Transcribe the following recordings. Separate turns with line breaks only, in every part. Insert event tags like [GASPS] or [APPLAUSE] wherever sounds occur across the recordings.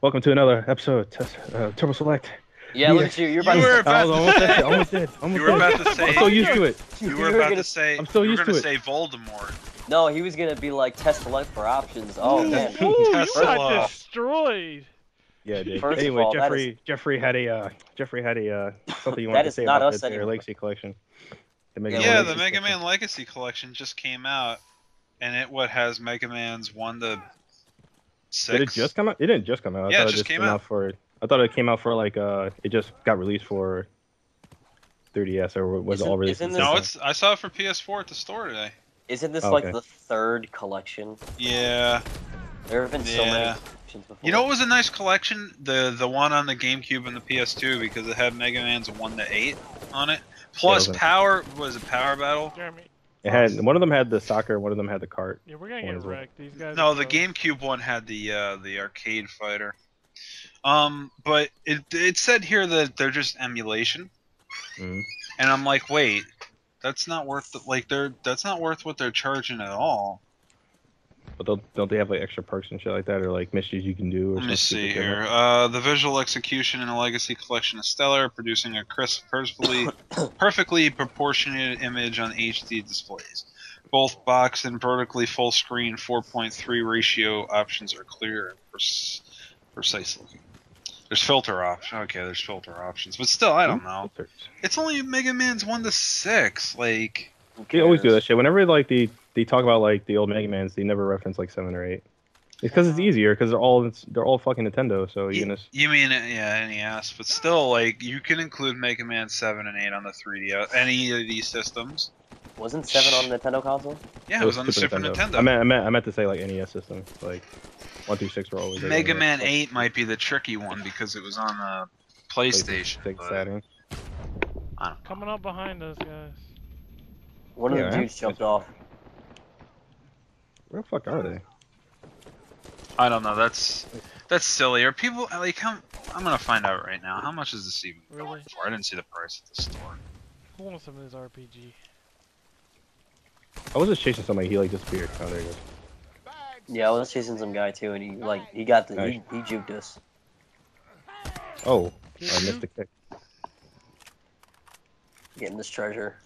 Welcome to another episode of Press, uh, Turbo Select.
Yeah, look at you. You're about
You
to.
were
I
about
was
to
almost
say-
dead. Almost dead. Almost
You were
dead.
about to say.
I'm so used to it.
You
you
were
were
about
gonna-
say.
I'm so
you were
used to it.
say Voldemort.
No, he was gonna be like press select for options. Oh man.
Ooh, you
Tesla.
got destroyed.
Yeah, dude.
First of
anyway,
all, that
Jeffrey, Jeffrey had a, uh, Jeffrey had a, uh, something you
That
wanted to say
not
about
us
the, their. Legacy collection. The Mega
Yeah,
Man
Yeah,
Legacy
the Mega. Man Legacy Collection just came out, and it what has Mega Man's one to six.
Did it just come out? It didn't just come out. I
Yeah,
thought
it
it
just
just
came
came
out.
out for. I thought it came out for like uh, it just got released for 3DS or was it
Isn't-
all released?
isn't
at the
No,
same
it's. I saw it for PS4 at the store today.
Isn't this
Oh,
like
okay.
the third collection?
Yeah.
There have been so many collections before.
You know what was a nice collection? The the one on the GameCube and the PS2 because it had Mega Man's one to eight on it. Plus
Yeah, it was a-
Power was it Power Battle?
Jeremy.
It had one of them had the soccer, one of them had the cart.
Yeah, we're gonna
One
get
as well.
wrecked. These guys.
No, the
so-
GameCube one had the uh, the arcade fighter. Um, but it it said here that they're just emulation,
Mhm.
and I'm like, wait, that's not worth the, like they're that's not worth what they're charging at all.
But don't, don't they have like extra perks and shit like that, or like missions you can do? Or
Let me see
stupid
here. Uh, the visual execution in the Legacy Collection is stellar, producing a crisp, perfectly, [COUGHS] perfectly proportionate image on HD displays. Both box and vertically full screen 4.3 ratio options are clear and pres- precise looking. There's filter options. Okay, there's filter options, but still, I don't know. It's only Mega Man's one to six. Like,
Who
They always do that shit. Whenever like they they talk about like the old Mega Mans, they never reference like seven or eight. It's because it's easier because they're all they're all fucking Nintendo. So you
you,
can just
you mean uh, yeah, NES, but still, like, you can include Mega Man seven and eight on the 3D, any of these systems.
Wasn't seven on the Nintendo console?
Yeah, it was on the Super Nintendo.
I meant I meant I meant to say like NES system. Like one through six were always like,
Mega Man
like,
8 might be the tricky one because it was on the PlayStation.
Six,
but
Saturn.
I don't know.
Coming up behind us, guys.
One of the dudes jumped off.
Where the fuck are they?
I don't know. That's that's silly. Are people like how? I'm gonna find out right now. How much is this even
Really?
going for? I didn't see the price at the store.
Who wants some of this RPG?
I was just chasing somebody. He like disappeared. Oh, there he goes.
Yeah, I was chasing some guy too, and he like he got the he, he juked us.
Oh, I missed
you?
the kick.
Getting this treasure.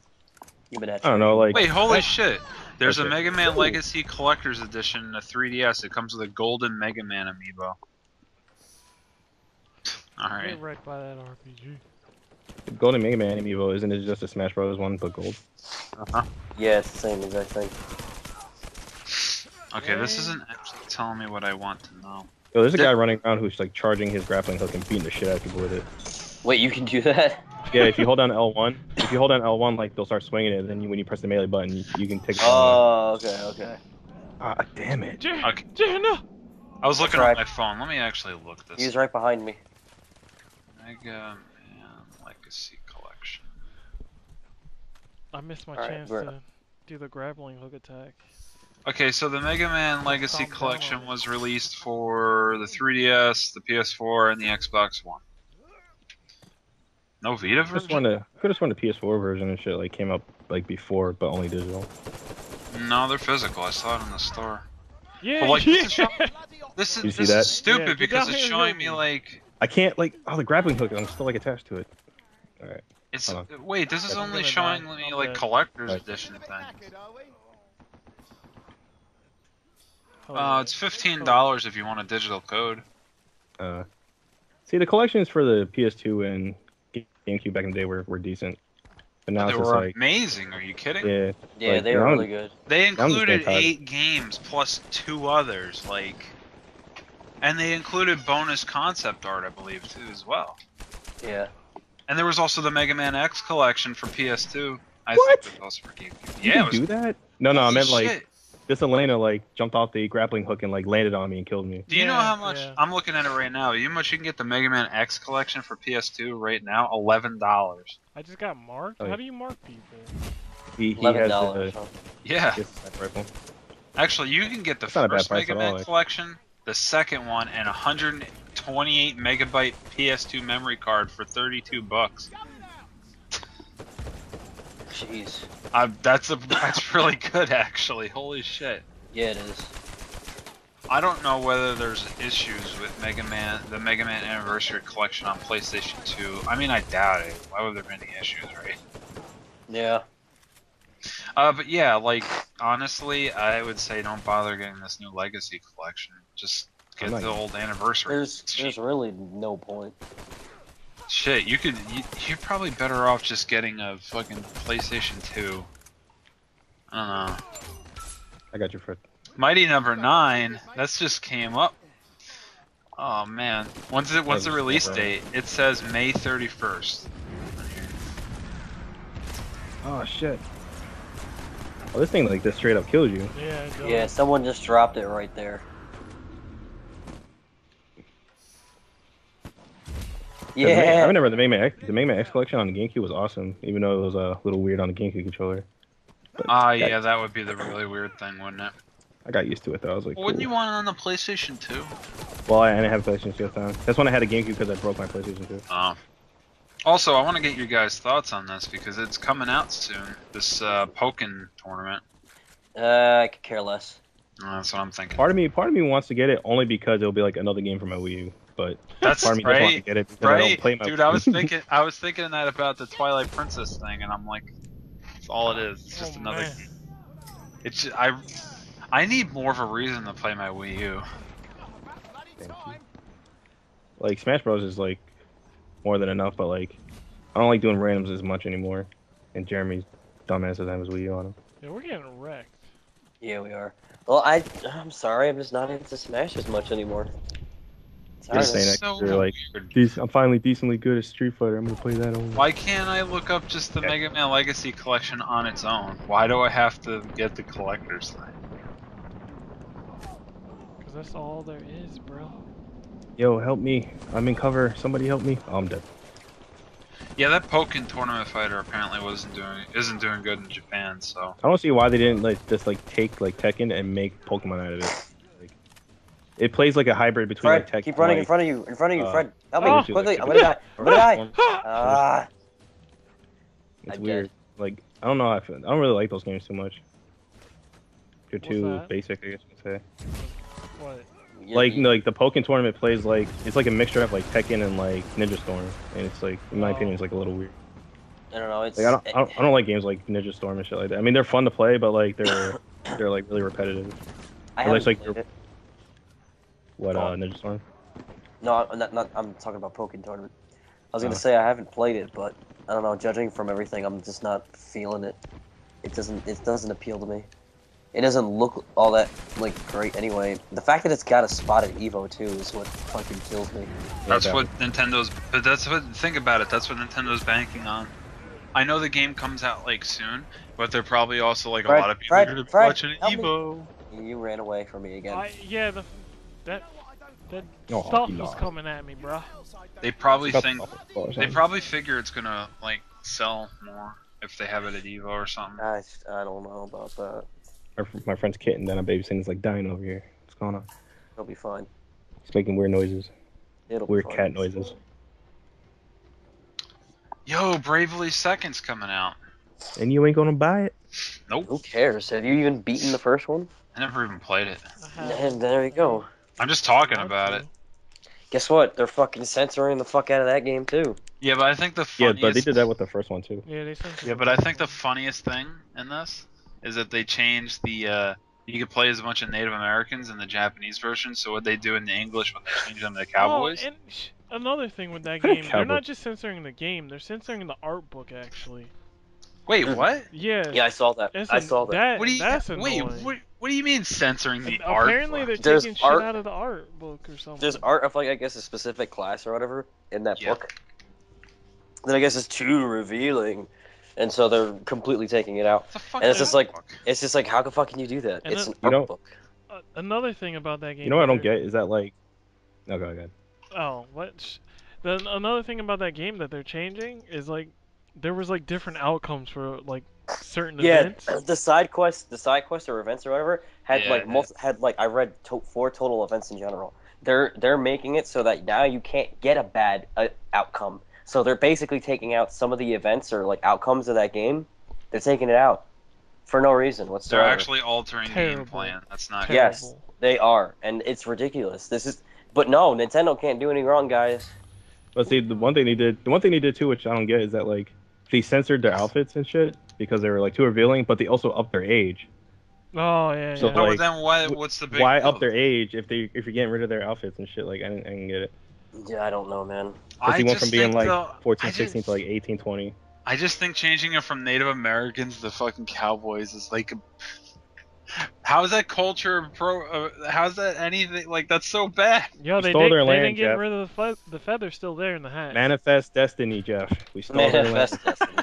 You've been.
I don't know. Like
Wait, holy shit! There's a
Okay.
Mega Man Legacy Collector's Edition, in a 3DS. It comes with a golden Mega Man amiibo. All right.
Right by that RPG.
Golden Mega Man amiibo isn't it just a Smash Bros. one but gold?
Uh-huh.
Yeah, it's the same exact thing.
Okay, this isn't actually telling me what I want to know.
Yo, there's a guy running around who's like charging his grappling hook and beating the shit out of people with it.
Wait, you can do that?
Yeah, if you hold down L1, if you hold down L1, like they'll start swinging it. And then you, when you press the melee button, you, you can take.
Oh, okay, okay.
Ah, damn it!
Jer-
Okay.
Jer- no!
I was looking
That's
on my phone. Let me actually look this.
He's was right behind me.
Mega Man Legacy Collection.
I missed my
Alright,
chance
we're-
to do the grappling hook attack.
Okay, so the Mega Man Legacy Collection was released for the 3DS, the PS4, and the Xbox One. No Vita
I just
version?
wanted, could have sworn the PS4 version and shit like came up like before, but only digital.
No, they're physical. I saw it in the store.
Yeah,
But, like,
yeah.
this is show- [LAUGHS] This is
You
this
that?
is stupid
Yeah,
because it's showing me
me.
like
I can't like oh the grappling hook. I'm still like attached to it.
All
right.
it's wait. This is
I'm
only showing me like
dead.
collector's
Right.
edition things.
Hold
Uh,
on.
it's fifteen dollars if you want a digital code.
Uh, see the collection is for the PS2 and GameCube back in the day were, were decent, but now
they
it's just
were
like
amazing. Are you kidding?
yeah,
Yeah,
Like,
they were really good.
They
I'm just getting
included eight games plus two others, like, and they included bonus concept art, I believe, too, as well.
Yeah.
And there was also the Mega Man X collection for PS2. I
What?
think it was also for GameCube.
you
Yeah,
can
it was.
do that. No, no, I
holy
meant like
shit.
This Elena like jumped off the grappling hook and like landed on me and killed me.
Do you know how much?
yeah.
I'm looking at it right now. You know how much you can get the Mega Man X collection for PS2 right now? Eleven dollars.
I just got marked.
Oh, yeah.
How do you mark people?
He, he
Eleven
has
dollars.
the
Yeah.
rifle.
Actually, you can get the
That's not a bad
first Mega
at
Man
all, eh?
collection, the second one, and a 128 megabyte PS2 memory card for 32 bucks.
Jeez.
Uh, that's a that's really good actually. Holy shit.
Yeah, it is.
I don't know whether there's issues with Mega Man, the Mega Man Anniversary Collection on PlayStation 2. I mean, I doubt it. Why would there be any issues, right?
Yeah.
Uh, but yeah, like honestly, I would say don't bother getting this new Legacy Collection. Just get
I'm
the old Anniversary.
There's
It's
there's really no point.
Shit, you could. You, you're probably better off just getting a fucking PlayStation 2. I don't know.
I got you, Fred.
Mighty Number Nine. That's just came up. Oh man. When's it? What's the release date? It says May 31st.
Oh shit. Oh, this thing like this straight up kills you.
Yeah, it does.
Yeah, someone just dropped it right there.
The Mega- I
Yeah.
remember the Mega Man X, the Mega Man X collection on the GameCube was awesome, even though it was a little weird on the GameCube controller.
Ah,
I got-
yeah, that would be the really weird thing, wouldn't it?
I got used to it though. I was like,
Wouldn't
cool.
you want it on the PlayStation 2?
Well, I didn't have a PlayStation 2 at the time. That's when I had a GameCube because I broke my PlayStation 2.
Oh. Also, I want to get your guys' thoughts on this because it's coming out soon. This uh, Pokken tournament.
Uh, I could care less.
Uh, that's what I'm thinking.
Part of me, part of me wants to get it only because it'll be like another game for my Wii U. But
That's
part of me doesn't want to
right.
get it because I don't
Right,
play my
dude. I was [LAUGHS] thinking, I was thinking that about the Twilight Princess thing, and I'm like, that's all it is. It's just
Oh,
another.
man.
It's ju- I, I need more of a reason to play my Wii U.
like Smash Bros is like more than enough, but like I don't like doing randoms as much anymore. And Jeremy's dumbass doesn't have his Wii U on him.
Yeah, we're getting wrecked.
Yeah, we are. Well, I I'm sorry, I'm just not into Smash as much anymore. Sorry.
Just saying
It's so
you're like-
weird.
Dec- I'm finally decently good at Street Fighter. I'm gonna play that only.
Why can't I look up just the
Yeah.
Mega Man Legacy collection on its own? Why do I have to get the collector's thing?
Because that's all there is, bro.
Yo, help me! I'm in cover. Somebody help me! Oh, I'm dead.
Yeah, that Pokken tournament fighter apparently wasn't doing isn't doing good in Japan. So
I don't see why they didn't like just like take like Tekken and make Pokemon out of it. Like, it plays like a hybrid between
Fred,
like Tekken.
keep running in front of you, in front of you,
uh,
Fred. Help me
oh.
quickly. I'm gonna die. I'm gonna die. [LAUGHS] Ah,
It's
I'm
weird.
dead.
Like I don't know. How I, feel. I don't really like those games too much. They're
What's
too
that?
basic, I guess you could say.
What?
like
you-
like the Pokemon tournament plays like it's like a mixture of like Tekken and like Ninja Storm, and it's like in my
Oh.
opinion it's like a little weird.
I don't know. It's
Like I don't, I don't, I don't like games like Ninja Storm and shit like that. I mean they're fun to play, but like they're [COUGHS] they're like really repetitive.
I
unless,
haven't
like,
played it.
What
Oh.
uh Ninja Storm?
No, I'm not, not. I'm talking about Pokemon tournament. I was gonna
Oh.
say I haven't played it, but I don't know. Judging from everything, I'm just not feeling it. It doesn't. It doesn't appeal to me. It doesn't look all that like great anyway. The fact that it's got a spot at Evo too is what fucking kills me.
that's what Nintendo's. But that's what think about it. That's what Nintendo's banking on. I know the game comes out like soon, but they're probably also like
Fred,
a lot of people
Fred,
are
Fred,
watching
help me.
Evo.
You ran away from me again.
I, yeah, the, that that
Oh,
stuff
he
was
lost.
coming at me, bro.
They probably
Got
think they probably figure it's gonna like sell more if they have it at Evo or something.
I, I don't know about that.
my, my friend's kitten that I'm babysitting is like dying over here. What's going on?
It'll be fine.
He's making weird noises,
It'll
weird
be
cat noises.
Yo, Bravely Second's coming out.
And you ain't gonna buy it?
Nope,
Who cares? Have you even beaten the first one?
I never even played it.
I have-
And there you go.
I'm just talking about it.
Guess what? They're fucking censoring the fuck out of that game too.
Yeah, but I think the
Yeah,
funniest.
but they did that with the first one too.
Yeah, they sent
Yeah, but I think the funniest thing in this is that they changed the. Uh, you could play as a bunch of Native Americans in the Japanese version. So what they do in the English when they change them to cowboys?
Oh, and sh- another thing with that game, they're not just censoring the game; they're censoring the art book actually.
Wait, what?
Yeah.
Yeah, I saw that.
it's
I saw that.
What do you?
That's
wait,
annoying.
what? What do you mean censoring the
And
art?
Apparently,
book?
they're
There's
taking shit
art-
out of the art book or something.
There's art of like I guess a specific class or whatever in that
Yeah.
book. Then I guess it's too revealing, and so they're completely taking it out.
What the fuck
and it's just like-
book?
It's just like how the fuck can you do that?
And
it's
then-
an
You
art
know-
book.
Uh, another thing about that game.
You know what I don't get is that like, no, go ahead.
Oh, what? Then another thing about that game that they're changing is like there was like different outcomes for like certain
Yeah,
events. [CLEARS THROAT]
the side quests, the side quests or events or whatever had
Yeah,
like
yeah.
multi- had like I read to- four total events in general. They're they're making it so that now you can't get a bad uh, outcome. So they're basically taking out some of the events or like outcomes of that game. They're taking it out. for no reason
They're actually altering game plan. That's not
Terrible.
Yes. They are, and it's ridiculous. This is, but no, Nintendo can't do any wrong, guys.
But see, the one thing they did, the one thing they did too, which I don't get, is that like they censored their outfits and shit because they were like too revealing, but they also upped their age.
Oh yeah,
So,
yeah.
Like,
then why? What's the big
Why
deal?
up their age if they if you're getting rid of their outfits and shit? Like I didn't, I didn't get it.
Yeah, I don't know, man.
Because he went from being like
though,
14,
I
16 to like 18, 20.
I just think changing it from Native Americans to fucking cowboys is like. How is that culture pro? Uh, how's that anything like that's so bad?
Yo, they,
stole
did,
their
they
land,
didn't get
Jeff.
rid of the fe- the feather's still there in the hat.
Manifest destiny, Jeff. We stole their land.
Manifest destiny. [LAUGHS]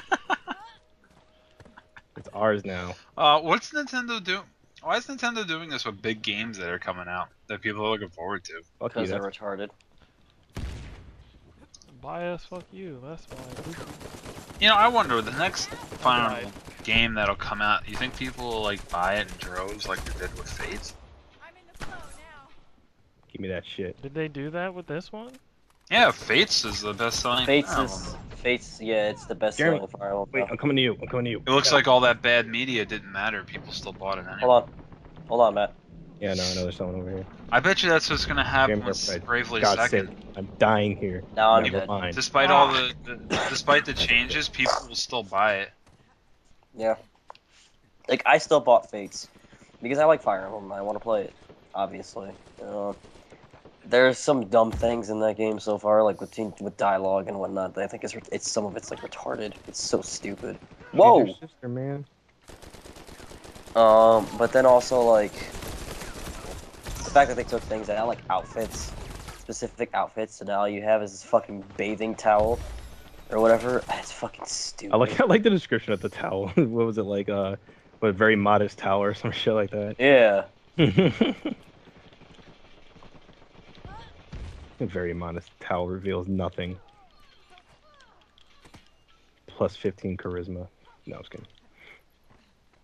It's ours now.
Uh, what's Nintendo doing? Why is Nintendo doing this with big games that are coming out that people are looking forward to?
Because they're
That's,
retarded.
Bias, fuck you. That's why.
You know, I wonder the next final
Right.
Game that'll come out. You think people will like buy it in droves like they did with Fates?
I'm in the flow now.
give me that shit.
Did they do that with this one?
Yeah, Fates is the best selling.
Fates
Fire
is, Fates, yeah, it's the best
Jeremy,
selling Fire Emblem.
Wait, I'm coming to you. I'm coming to you.
It looks like all that bad media didn't matter. People still bought it anyway.
Hold on. Hold on, Matt.
Yeah, no, I know there's someone over here.
I bet you that's what's gonna happen
Jeremy,
with
right.
Bravely
God's
Second.
sake, I'm dying here.
Now I'm
Never
dead.
mind.
Despite all the, the despite the changes, people will still buy it.
Yeah. Like, I still bought Fates. Because I like Fire Emblem I want to play it, obviously. Uh, there's some dumb things in that game so far, like with teen, with dialogue and whatnot. That I think re- it's some of it's like retarded. It's so stupid. Whoa.
sister, man.
Um, but then also like the fact that they took things out, like outfits, specific outfits, and all you have is this fucking bathing towel or whatever. [SIGHS] It's fucking stupid.
I like [LAUGHS] I like the description of the towel. [LAUGHS] what was it like? Uh, a very modest towel or some [LAUGHS] shit like that.
Yeah.
very modest towel reveals nothing. Plus 15 charisma. No, I was kidding.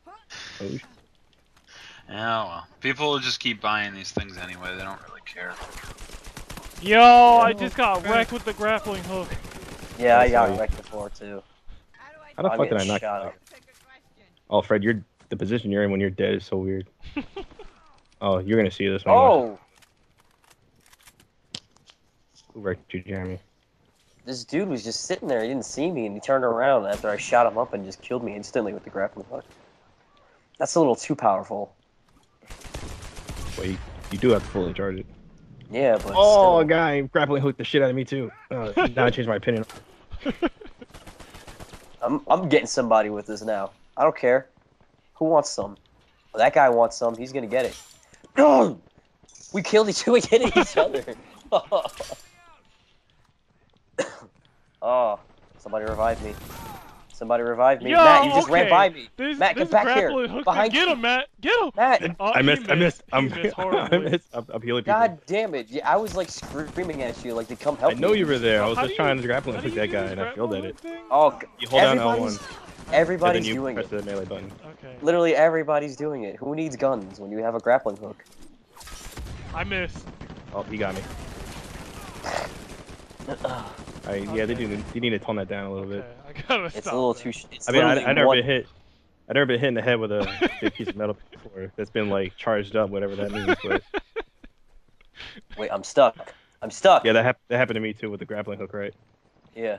Oh, sh-
Yeah, well, people just keep buying these things anyway. They don't really care.
Yo, I just got wrecked with the grappling hook.
Yeah, I
That's
got wrecked before too.
How do I
How the
I'm
fuck did I
getting
knock
shot
out?
at.
That's a good question.
Oh, Fred, you're the position you're in when you're dead is so weird. [LAUGHS] Oh, you're gonna see this one.
Oh,
Who wrecked you, Jeremy?
this dude was just sitting there. He didn't see me, and he turned around after I shot him up and just killed me instantly with the grappling hook. That's a little too powerful.
Well, you, you do have to fully charge it.
Yeah, but
Oh,
still.
a guy grappling hooked the shit out of me too. Uh, now I changed my opinion. [LAUGHS]
I'm I'm getting somebody with this now. I don't care. Who wants some? Well, that guy wants some. He's gonna get it. No, [CLEARS THROAT] we killed each. other. [LAUGHS] We hit each other. [LAUGHS] oh, somebody revive me. Somebody revive me.
Yo,
Matt, you just ran by me.
This,
Matt,
this
get back here.
grappling hook.
Behind
Get
you.
him, Matt. Get him.
Matt,
Oh,
I
he
missed. [LAUGHS] I missed. I'm,
missed
I missed. I'm, I'm healing people.
God damn it! Yeah, I was like screaming at you, like to come help
I know
me.
you were there. I was
How
just
do you-
trying to grapple
how do
hook that guy, and I failed at it.
thing?
Oh,
You hold down
everybody's,
L1, and
everybody's
then you
doing
press
it.
the melee button.
Okay.
Literally everybody's doing it. Who needs guns when you have a grappling hook?
I missed.
Oh, he got me. [SIGHS] I, yeah, they do. You need to tone that down a little
Okay,
bit.
I gotta
It's
stop
a little too.
I mean, I,
literally
I never
one-
been hit. I never been hit in the head with a [LAUGHS] big piece of metal before. That's been like charged up, whatever that means. But [LAUGHS]
Wait, I'm stuck. I'm stuck.
yeah, that hap- that happened to me too with the grappling hook, right?
Yeah.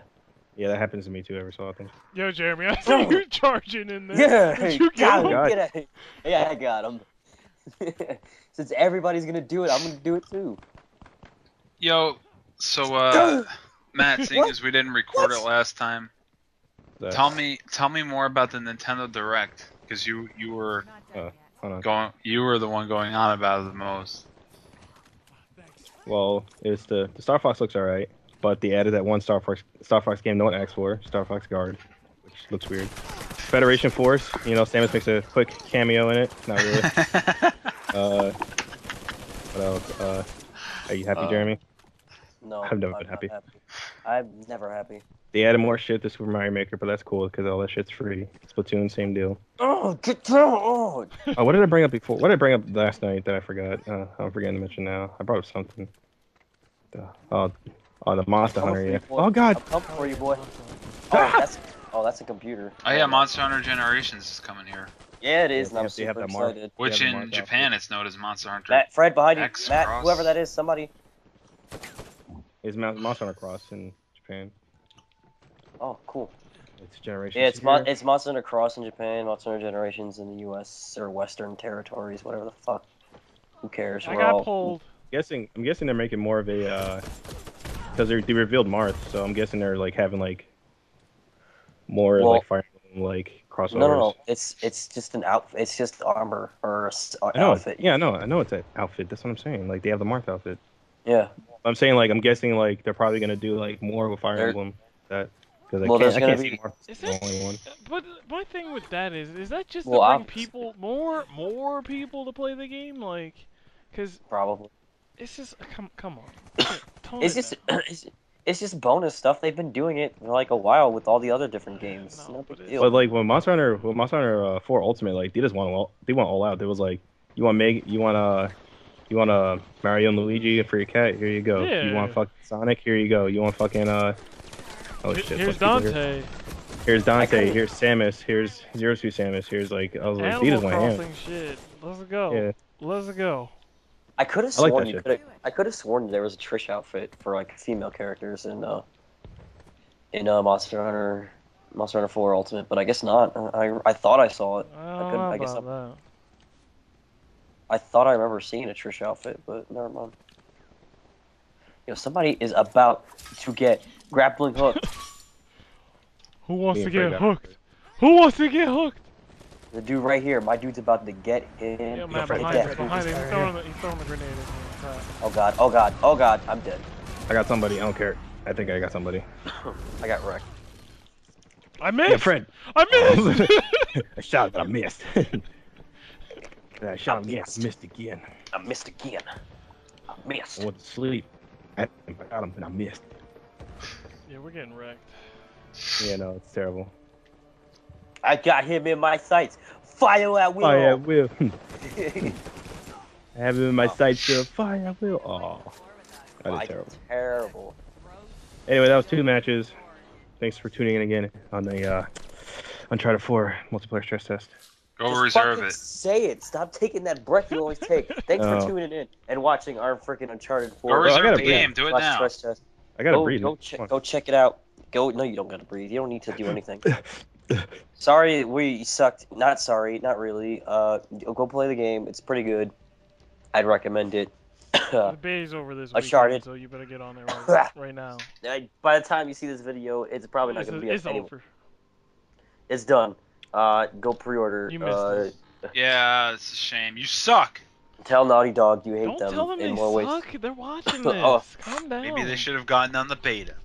Yeah, that happens to me too every so often.
Yo, Jeremy, I see you charging in there.
Yeah.
Did you get
him.
him?
Get out. Yeah, I got him. [LAUGHS] Since everybody's gonna do it, I'm gonna do it too.
Yo, so uh, [GASPS] Matt, seeing
What?
as we didn't record
What?
it last time,
That-
tell me tell me more about the Nintendo Direct because you you were
Uh,
yet.
Hold on.
going you were the one going on about it the most.
Well, it's the the Star Fox looks alright, but they added that one Star Fox Star Fox game no one asked for, Star Fox Guard, which looks weird. Federation Force, you know, Samus makes a quick cameo in it. Not really. [LAUGHS] uh, what else? Uh, are you happy,
Uh,
Jeremy?
No,
I've never
I'm
been
not
happy.
I'm never happy.
They added more shit to Super Mario Maker, but that's cool because all that shit's free. Splatoon, same deal.
Oh, get down! Oh,
Oh, what did I bring up before? What did I bring up last night that I forgot? Uh, I'm forgetting to mention now. I brought up something. The, oh, oh, the Monster Hunter. Yeah. Oh God.
I'm coming for you, boy. Oh, that's oh, that's a computer.
Oh yeah, Monster Hunter Generations is coming here.
Yeah, it is,
Yeah,
and I'm
they have
super
mark.
excited.
Which in
marked
Japan it's known as Monster Hunter.
Matt, Fred, behind you.
X
Matt,
Cross.
whoever that is, somebody.
Is Mount Monster Hunter Cross in Japan?
Oh, cool.
It's Generation.
Yeah, it's
Superior.
Mon- it's Monster Hunter Cross in Japan, Monster Hunter Generations in the U.S. or Western territories, whatever the fuck. Who cares?
I
We're
got
all-
pulled.
guessing. I'm guessing they're making more of a because they they revealed Marth, so I'm guessing they're like having like more
Well-
like Fire like crossovers.
No, no, no. It's it's just an out. It's just armor or a s- uh,
know.
outfit.
Yeah, no, I know it's an outfit. That's what I'm saying. Like they have the Marth outfit.
Yeah.
I'm saying like I'm guessing like they're probably gonna do like more with Fire
There-
Emblem that because I
Well,
can't,
there's
I
gonna
can't
be-
see Marth
Is
the
that-
only one.
But my thing with that is, is that just
Well,
to bring
I'm-
people more, more people to play the game? Like, cause
Probably.
it's just come, come on. [COUGHS] Tone
It's
it
just
down. [COUGHS]
it's, it's just bonus stuff. They've been doing it for like a while with all the other different games.
No,
no
but
big
it's-
deal.
But like when Monster Hunter, when Monster Hunter uh, 4 Ultimate, like they just went all, they went all out. There was like, you want Meg, you want uh, you want uh Mario and Luigi for your cat? Here you go. You want
Yeah.
fucking Sonic? Here you go. You want fucking uh, oh
Here-
shit.
Here's
fuck people here.
Dante.
Here's Dante.
couldn't-
Here's Samus. Here's Zero Suit Samus. Here's like I was like, they just
Animal
went ham.
Crossing shit. Let's go.
Yeah.
Let's go.
I could have
I like
sworn
that
you
shit.
could. I could have sworn there was a Trish outfit for like female characters in uh in uh Monster Hunter Monster Hunter 4 Ultimate, but I guess not. I I thought I saw it.
I don't
could-
know
I guess
about that.
I thought I remember seeing a Trish outfit, but never mind. You know, somebody is about to get grappling hooked. [LAUGHS]
Who wants to get hooked? Who wants to get hooked?
the dude right here, my dude's about to get in.
Yeah, man,
Fred,
behind him, behind him. He's throwing, the, he's throwing the grenade at me.
Oh god, oh god, oh god, I'm dead.
I got somebody. I don't care. I think I got somebody. [COUGHS]
I got wrecked.
I missed.
Yeah, Fred.
I missed. [LAUGHS]
I shot, but I [LAUGHS] missed. I shot again. I missed again.
I missed again. I missed.
I went to sleep. I I got him and I missed.
yeah, we're getting wrecked.
Yeah, no, it's terrible.
I got him in my sights. Fire at will.
Fire at Will. [LAUGHS] I have him in my sights. To fire, at Will. Oh, that
Why
is terrible.
terrible.
Anyway, that was two matches. Thanks for tuning in again on the uh, Uncharted 4 multiplayer stress test.
Go
Just
reserve it.
Say it. Stop taking that breath you always take. [LAUGHS] Thanks
Oh.
for tuning in and watching our freaking Uncharted 4.
Go
I
reserve
gotta
the game. Do it
slash
now.
stress test.
I gotta
go,
breathe.
Go,
Come
check, go check it out. Go. No, you don't gotta breathe. You don't need to do anything. [LAUGHS] sorry, we sucked. Not sorry. Not really. Uh, go play the game. It's pretty good. I'd recommend it.
The [COUGHS] bay's over this
I
weekend,
sharded.
so you better get on there [COUGHS] right, right now.
I- By the time you see this video, it's probably not
It's,
gonna be
it's
up
over.
It's done. Uh, go pre-order.
You missed
uh,
this. [LAUGHS]
Yeah, it's a shame. You suck.
Tell Naughty Dog you hate
Don't
them
tell them
in
they
more ways.
suck. They're watching [LAUGHS] this.
Oh.
Calm down.
Maybe they should have gotten on the beta.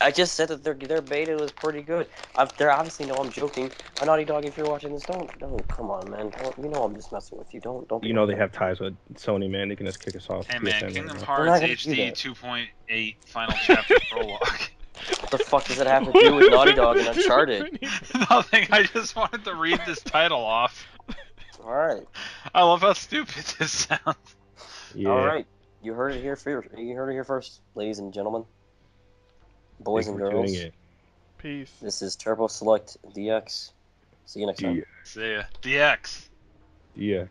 I just said that their their beta was pretty good. i they're obviously no, I'm joking. Uh, Naughty Dog, if you're watching this, don't don't come on, man. Don't, you know I'm just messing with you. Don't don't.
You know they have ties with Sony, man. They can just kick us off.
Hey man,
right
Kingdom
now.
Hearts HD 2.8 Final Chapter Prologue. [LAUGHS]
What the fuck does that have to do with Naughty Dog and Uncharted? [LAUGHS]
Nothing. I just wanted to read this title off.
All right,
I love how stupid this sounds.
Yeah.
all right. You heard it here first. You heard it here first, ladies and gentlemen, boys
Thank
and girls.
Peace.
This is Turbo Select DX. See you next time.
Yeah.
See ya. DX.
DX.